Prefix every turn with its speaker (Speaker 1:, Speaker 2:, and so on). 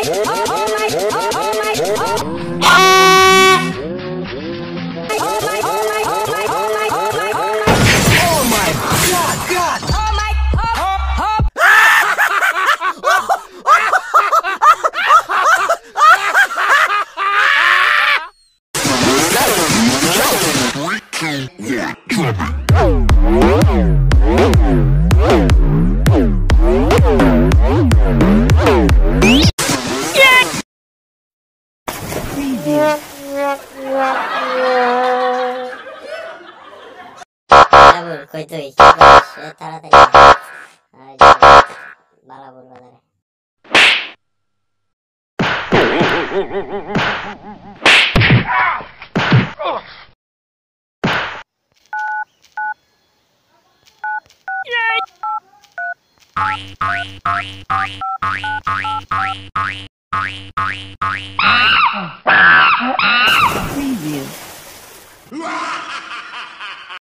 Speaker 1: Three, two, one, drop it. gì 아무 그것도 이쪽에 따라다니 말아보는
Speaker 2: 거네
Speaker 3: Oi, oi, oi, oi, oi, oi, oi. Preview.